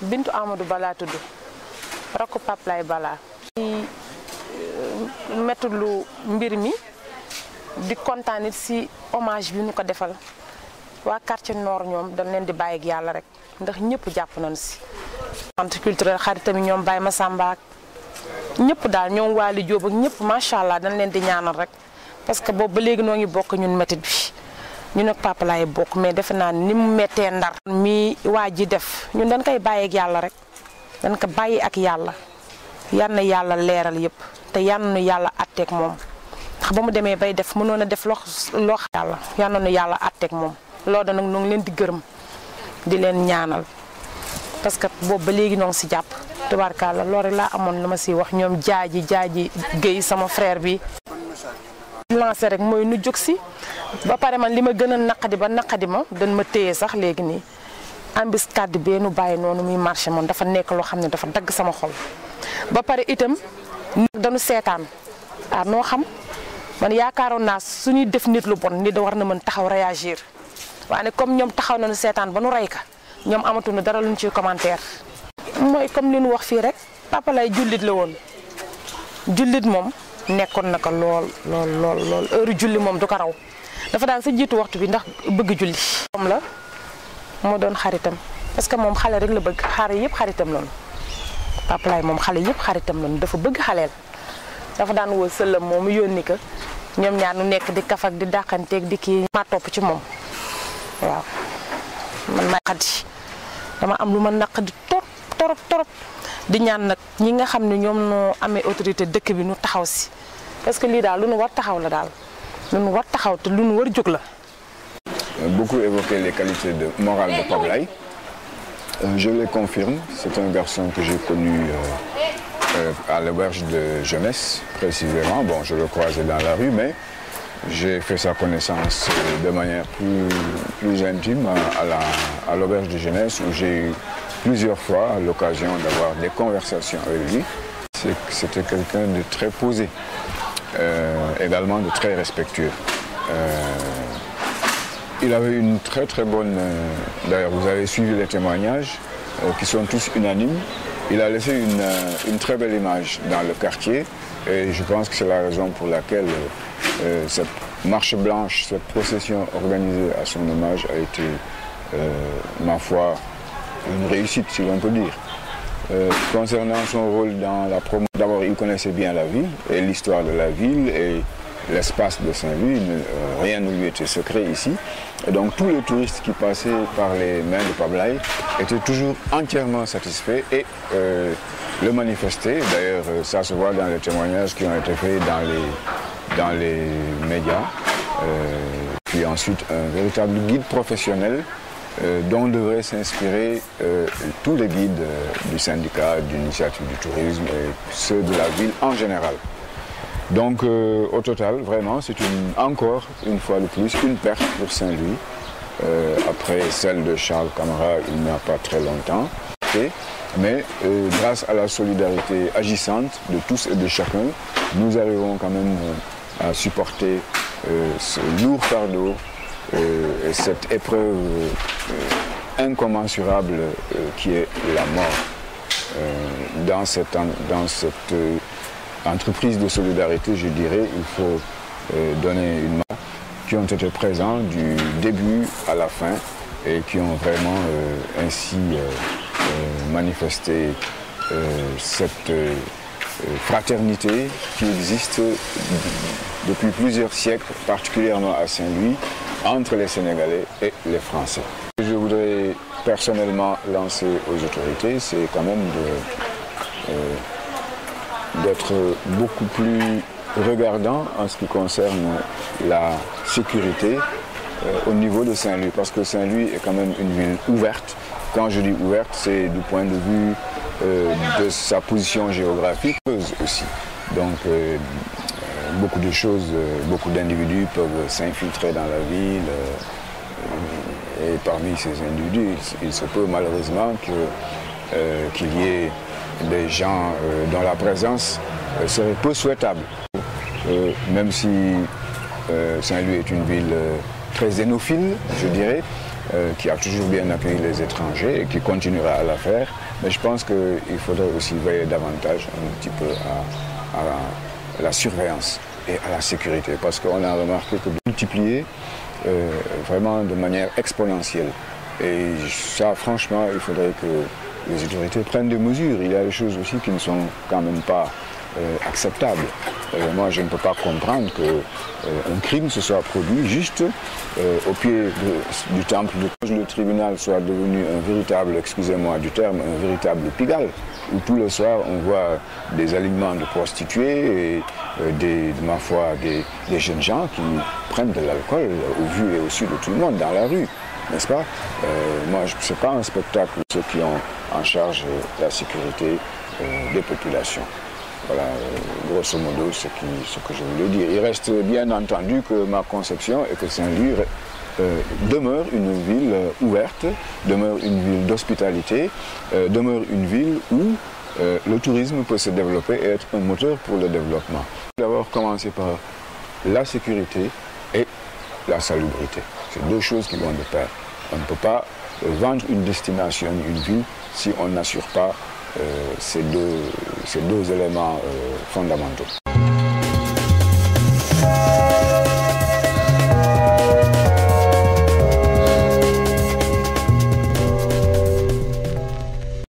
Bintu Amadou Bala tudd. Rakku Pape Lay Bala di métti lu mbir mi di kontaan it si hommage bi ñu ko defal. Waa quartier nord ñoom dañ leen di bàyyi yàlla rek ndax ñëpp jàpp nañu si. centre culturel xaritam yi ñoom Baye Massamba ak ñëpp daal ñoom Waly Diop ak ñëpp macha allah dañ leen di ñaanal rek. Parce que boobu ba léegi noo ngi bokk ñun métit bi. Ñun ak Papa bokk mais defe naa ni mu méttee ndar. mi waa ji def ñun dañ koy bàyyi yàlla rek dañ ko bàyyi ak yàlla yan na yàlla leeral yëpp te nu yàlla atteeg moom ba mu demee bay def mënoon a def loo loo yàlla yan na nu yàlla atteeg moom loolu da nag ñu ngi leen di gërëm di leen ñaanal parce que boobu ba léegi ñoo ngi si jàpp tubaarkàlla loolu laa amoon lu ma si wax ñoom jaaji jaaji Guèye sama frère bi lancé rek mooy nu jóg si. ba pare man li ma gën a naqadi ba naqadi ma dañ ma téye sax léegi nii. embuscade bee nu bàyyi noonu muy marché moom dafa nekk loo xam ne dafa dagg sama xol. ba pare itam dañu seetaan. ah noo xam? man yaakaaroon naa suñuy def nit lu bon nit da war na mën taxaw réagir. waaye comme ñoom taxaw nañu seetaan ba nu rey ka ñoom amatuñu dara luñ ciy commentaire. mooy comme li nu wax fii rek Papa Laye jullit la woon. jullit moom nekkoon na ko lool lool lool. Lool moom du ko raw. Dafa daan sa jiitu waxtu bi ndax bëgg julli. moom la moo doon xaritam. Parce que moom xale rek la bëgg. Xaar yëpp xaritam loolu Papa Laay moom xale yëpp xaritam loolu dafa bëgg xaleel. Dafa daan woo sëllam moom yónni ko. Ñoom ñaar nu nekk di kaf di dàqanteeg di kii. Maa topp ci moom. Waaw. Man maa dama am lu ma torop torop torop. Beaucoup évoqué les qualités de morale de Pape Laye. Euh, je les confirme, c'est un garçon que j'ai connu euh, euh, à l'auberge de jeunesse, précisément. Bon, je le croisais dans la rue, mais j'ai fait sa connaissance de manière plus, plus intime à, l'auberge de jeunesse, où j'ai eu plusieurs fois l'occasion d'avoir des conversations avec lui. C'était quelqu'un de très posé, également de très respectueux. Il avait une très très bonne... Euh, D'ailleurs, vous avez suivi les témoignages euh, qui sont tous unanimes. Il a laissé une, euh, une, très belle image dans le quartier et je pense que c'est la raison pour laquelle cette marche blanche, cette procession organisée à son hommage a été, ma foi, une réussite, si l'on peut dire. concernant son rôle dans la promo, d'abord il connaissait bien la ville et l'histoire de la ville et l'espace de Saint-Louis, euh, rien ne lui était secret ici. Et donc tous les touristes qui passaient par les mains de Pape Laye étaient toujours entièrement satisfaits et euh, le manifestaient. D'ailleurs, ça se voit dans les témoignages qui ont été faits dans les, dans les médias. Euh, puis ensuite, un véritable guide professionnel dont devraient s'inspirer tous les guides du syndicat, d'initiative du tourisme et ceux de la ville en général. Donc euh, au total, vraiment, c'est une, encore une fois de plus une perte pour Saint-Louis. Euh, après celle de Charles Camara, il n'y a pas très longtemps. Et, mais euh, grâce à la solidarité agissante de tous et de chacun, nous arrivons quand même à supporter ce lourd fardeau et cette épreuve incommensurable qui est la mort. Dans cette, dans cette entreprise de solidarité, je dirais, il faut euh, donner une main, qui ont été présents du début à la fin et qui ont vraiment euh, ainsi euh, manifesté cette fraternité qui existe depuis plusieurs siècles, particulièrement à Saint-Louis, entre les Sénégalais et les Français. Je voudrais personnellement lancer aux autorités, c'est quand même de d'être beaucoup plus regardant en ce qui concerne la sécurité euh, au niveau de Saint-Louis, parce que Saint-Louis est quand même une ville ouverte. Quand je dis ouverte, c'est du point de vue euh, de sa position géographique aussi. Donc euh, beaucoup de choses, beaucoup d'individus peuvent s'infiltrer dans la ville. et parmi ces individus, il, se peut malheureusement qu'il qu y ait des gens euh, dont la présence euh, serait peu souhaitable. Euh, même si Saint-Louis est une ville très zénophile, je dirais, euh, qui a toujours bien accueilli les étrangers et qui continuera à la faire. Mais je pense qu'il faudrait aussi veiller davantage un petit peu à, la surveillance et à la sécurité parce qu'on a remarqué que multiplier euh, vraiment de manière exponentielle. Et ça, franchement, il faudrait que les autorités prennent des mesures. Il y a des choses aussi qui ne sont quand même pas euh, acceptables. Euh, moi, je ne peux pas comprendre qu'un euh, crime se soit produit juste au pied du temple de le tribunal soit devenu un véritable, excusez-moi du terme, un véritable pigalle, où tous les soirs on voit des aliments de prostituées et des, de ma foi, des, jeunes gens qui prennent de l'alcool au vu et au su de tout le monde dans la rue, n'est-ce pas? Moi, ce n'est pas un spectacle, ceux qui ont en charge la sécurité des populations. Voilà, euh, grosso modo, ce, ce que je voulais dire. Il reste bien entendu que ma conception est que Saint-Louis euh, demeure une ville euh, ouverte, demeure une ville d'hospitalité, euh, demeure une ville où le tourisme peut se développer et être un moteur pour le développement. D'abord commencer par la sécurité et la salubrité. C'est deux choses qui vont de pair. On ne peut pas vendre une destination, une ville, si on n'assure pas euh, ces, deux, ces deux éléments euh, fondamentaux.